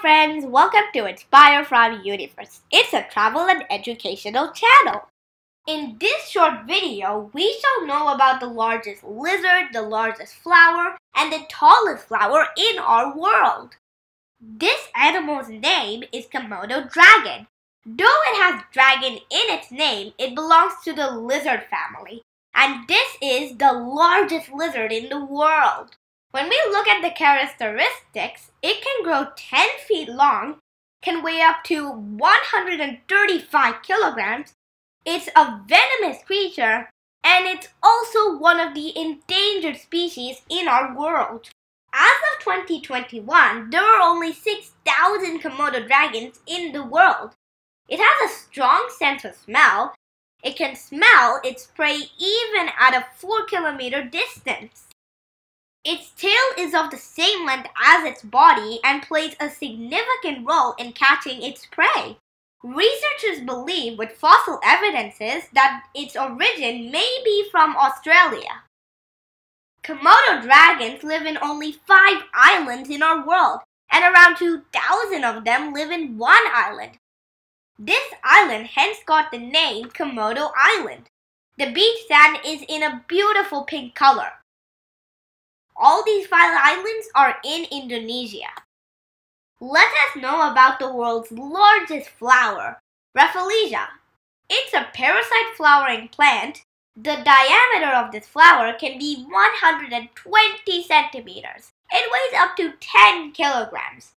friends, welcome to Inspire from Universe. It's a travel and educational channel. In this short video, we shall know about the largest lizard, the largest flower, and the tallest flower in our world. This animal's name is Komodo dragon. Though it has dragon in its name, it belongs to the lizard family, and this is the largest lizard in the world. When we look at the characteristics, it can grow 10 feet long, can weigh up to 135 kilograms, it's a venomous creature, and it's also one of the endangered species in our world. As of 2021, there are only 6,000 Komodo dragons in the world. It has a strong sense of smell. It can smell its prey even at a 4 kilometer distance. Its tail is of the same length as its body and plays a significant role in catching its prey. Researchers believe with fossil evidences that its origin may be from Australia. Komodo dragons live in only five islands in our world, and around 2,000 of them live in one island. This island hence got the name Komodo Island. The beach sand is in a beautiful pink color. All these five islands are in Indonesia. Let us know about the world's largest flower, Rafflesia. It's a parasite flowering plant. The diameter of this flower can be 120 centimeters. It weighs up to 10 kilograms.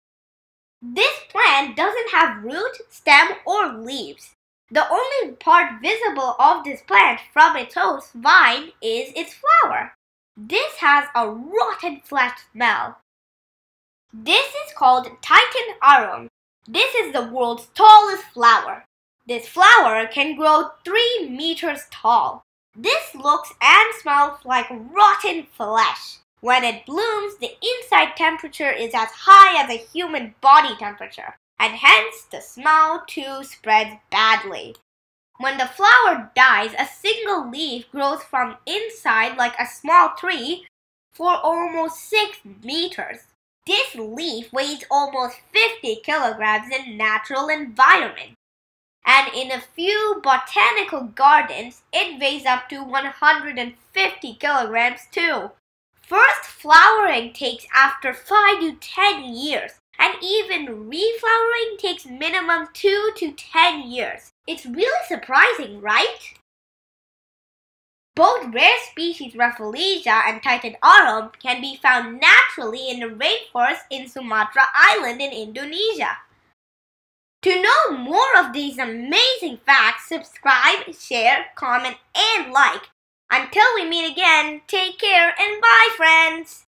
This plant doesn't have root, stem, or leaves. The only part visible of this plant from its host vine is its flower. This has a rotten flesh smell. This is called Titan arum. This is the world's tallest flower. This flower can grow 3 meters tall. This looks and smells like rotten flesh. When it blooms, the inside temperature is as high as a human body temperature, and hence the smell too spreads badly. When the flower dies, a single leaf grows from inside like a small tree for almost 6 meters. This leaf weighs almost 50 kilograms in natural environment. And in a few botanical gardens, it weighs up to 150 kilograms too. First flowering takes after 5 to 10 years, and even reflowering takes minimum 2 to 10 years. It's really surprising, right? Both rare species Rafflesia and Titan arum can be found naturally in the rainforest in Sumatra Island in Indonesia. To know more of these amazing facts, subscribe, share, comment, and like. Until we meet again, take care and bye friends!